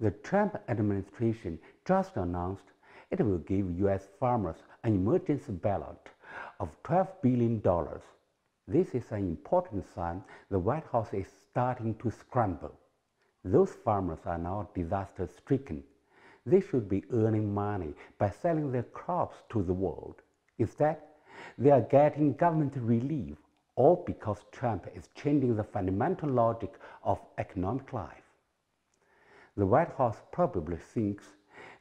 The Trump administration just announced it will give U.S. farmers an emergency bailout of $12 billion. This is an important sign the White House is starting to scramble. Those farmers are now disaster stricken. They should be earning money by selling their crops to the world. Instead, they are getting government relief, all because Trump is changing the fundamental logic of economic life. The White House probably thinks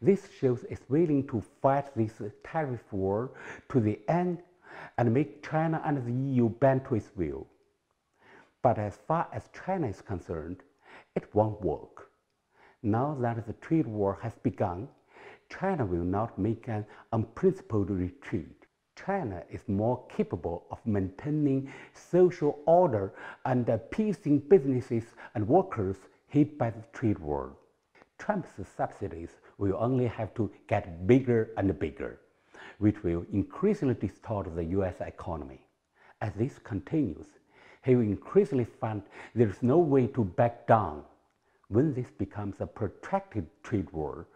this shows it's willing to fight this tariff war to the end and make China and the EU bend to its will. But as far as China is concerned, it won't work. Now that the trade war has begun, China will not make an unprincipled retreat. China is more capable of maintaining social order and appeasing businesses and workers hit by the trade war. Trump's subsidies will only have to get bigger and bigger, which will increasingly distort the US economy. As this continues, he will increasingly find there is no way to back down. When this becomes a protracted trade war,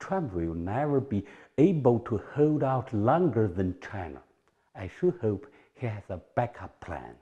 Trump will never be able to hold out longer than China. I sure hope he has a backup plan.